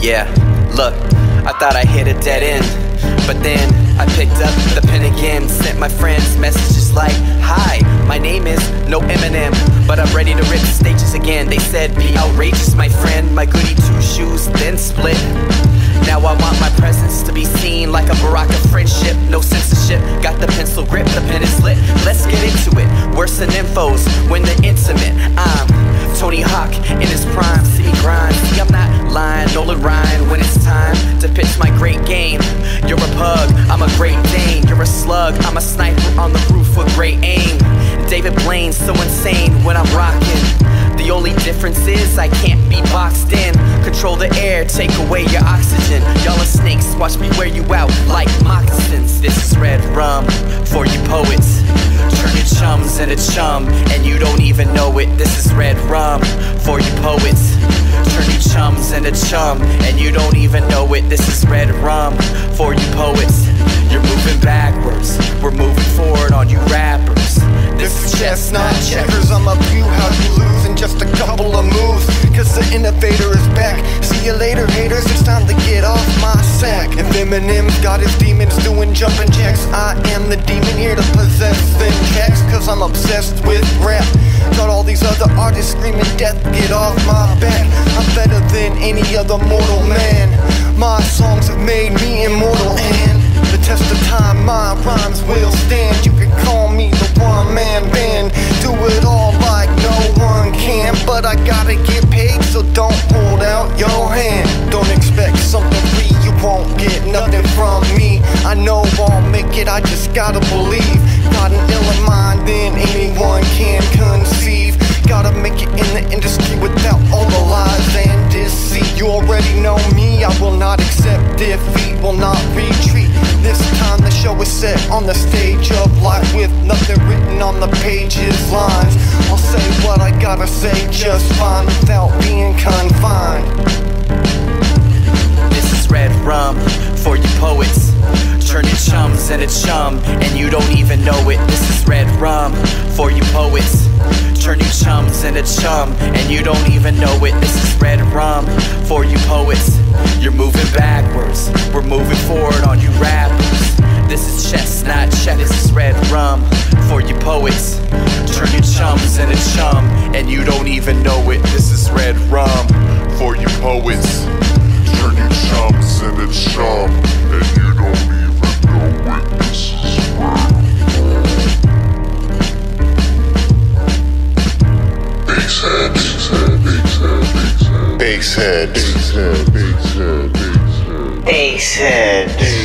Yeah, look, I thought I hit a dead end. But then I picked up the pen again, sent my friends messages like, Hi, my name is no Eminem, but I'm ready to rip the stages again. They said, Be outrageous, my friend. My goody two shoes then split. Now I want my presence to be seen like a Baraka friendship. No censorship, got the pencil grip, the pen is lit. Let's get into it. Worse than infos when they're intimate. I'm Tony Hawk in his prime, great Dane. You're a slug, I'm a sniper on the roof with great aim. David Blaine's so insane when I'm rocking. The only difference is I can't be boxed in. Control the air, take away your oxygen. Y'all are snakes, watch me wear you out like moccasins. This is red rum for you poets. Turn your chums into chum, and you don't even know it. This is red rum for you poets. Turn your chums into chum, and you don't even know it. This is red rum for you poets. Time to get off my sack. If Eminem's got his demons doing jumping jacks, I am the demon here to possess them checks. Cause I'm obsessed with rap. Got all these other artists screaming death, get off my back. I'm better than any other mortal man. My songs have made me immortal and the test of time, my rhymes will stand. You can call me the one man band. Do it all like no one can. But I gotta get paid, so don't get nothing from me. I know I'll make it, I just gotta believe. Got an iller mind than anyone can conceive. Gotta make it in the industry without all the lies and deceit. You already know me, I will not accept defeat, will not retreat. This time the show is set on the stage of life with nothing written on the page's lines. I'll say what I gotta say just fine without being confined. Chums into chum, and you don't even know it. This is red rum for you poets. Turn your chums into chum, and you don't even know it. This is red rum for you poets. You're moving backwards, we're moving forward on you rappers. This is chestnut check, this is red rum for you poets. Turn your chums into chum, and you don't even know it. This is red rum for you poets. Turn your chums into chum, Basehead, basehead, basehead, basehead, basehead.